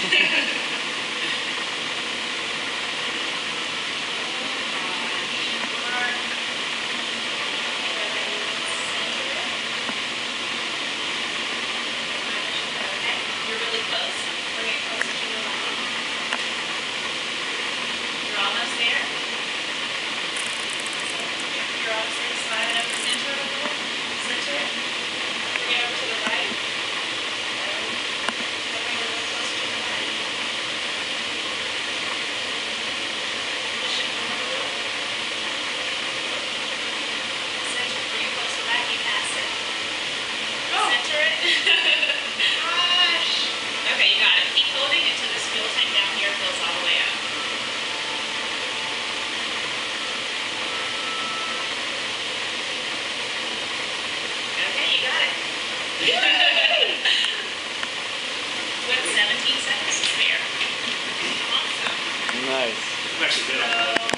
ハハハハ! What, 17 seconds to spare? Awesome. Nice.